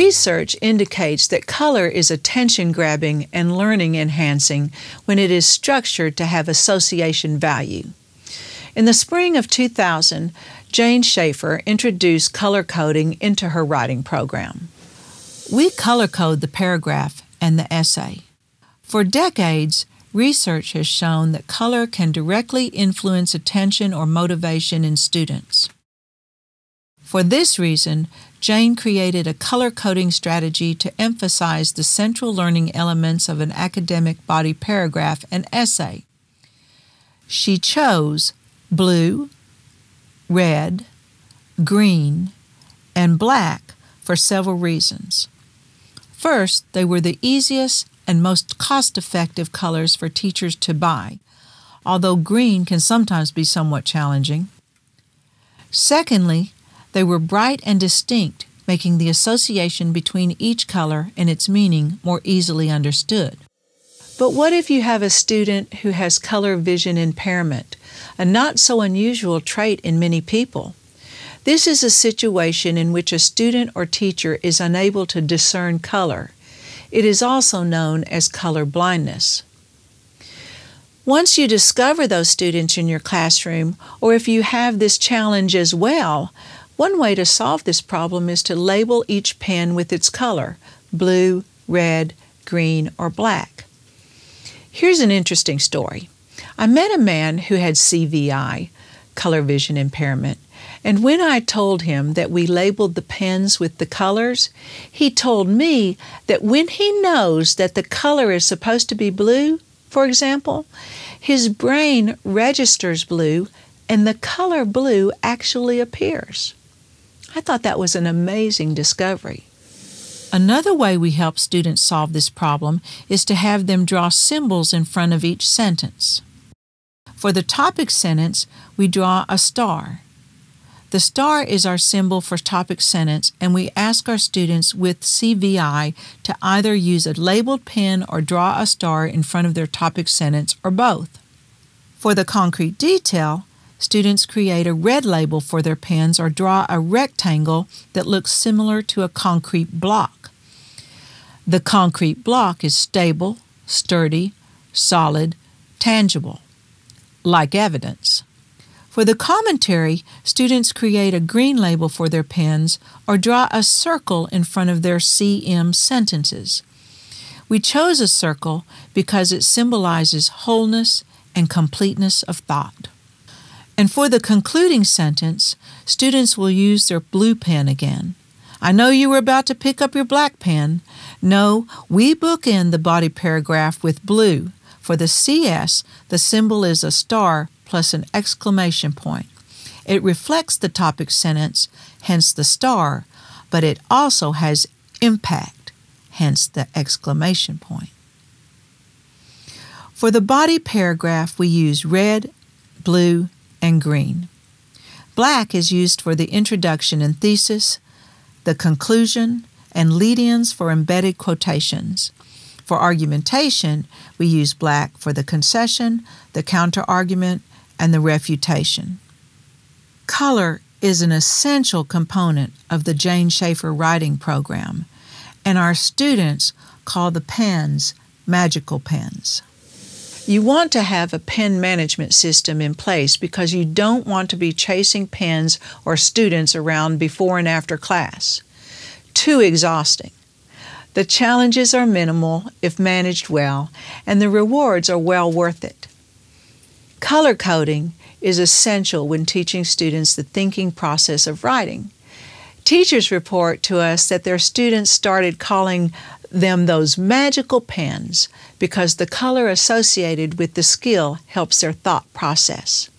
Research indicates that color is attention grabbing and learning enhancing when it is structured to have association value. In the spring of 2000, Jane Schaffer introduced color coding into her writing program. We color code the paragraph and the essay. For decades, research has shown that color can directly influence attention or motivation in students. For this reason, Jane created a color coding strategy to emphasize the central learning elements of an academic body paragraph and essay. She chose blue, red, green, and black for several reasons. First, they were the easiest and most cost effective colors for teachers to buy, although green can sometimes be somewhat challenging. Secondly, they were bright and distinct, making the association between each color and its meaning more easily understood. But what if you have a student who has color vision impairment, a not so unusual trait in many people? This is a situation in which a student or teacher is unable to discern color. It is also known as color blindness. Once you discover those students in your classroom, or if you have this challenge as well, one way to solve this problem is to label each pen with its color blue, red, green, or black. Here's an interesting story. I met a man who had CVI, color vision impairment, and when I told him that we labeled the pens with the colors, he told me that when he knows that the color is supposed to be blue, for example, his brain registers blue and the color blue actually appears. I thought that was an amazing discovery. Another way we help students solve this problem is to have them draw symbols in front of each sentence. For the topic sentence, we draw a star. The star is our symbol for topic sentence, and we ask our students with CVI to either use a labeled pen or draw a star in front of their topic sentence or both. For the concrete detail, students create a red label for their pens or draw a rectangle that looks similar to a concrete block. The concrete block is stable, sturdy, solid, tangible, like evidence. For the commentary, students create a green label for their pens or draw a circle in front of their CM sentences. We chose a circle because it symbolizes wholeness and completeness of thought. And for the concluding sentence, students will use their blue pen again. I know you were about to pick up your black pen. No, we bookend the body paragraph with blue. For the CS, the symbol is a star plus an exclamation point. It reflects the topic sentence, hence the star, but it also has impact, hence the exclamation point. For the body paragraph, we use red, blue, and green. Black is used for the introduction and thesis, the conclusion, and lead ins for embedded quotations. For argumentation, we use black for the concession, the counter argument, and the refutation. Color is an essential component of the Jane Schaffer writing program, and our students call the pens magical pens. You want to have a pen management system in place because you don't want to be chasing pens or students around before and after class. Too exhausting. The challenges are minimal if managed well, and the rewards are well worth it. Color coding is essential when teaching students the thinking process of writing. Teachers report to us that their students started calling them those magical pens because the color associated with the skill helps their thought process.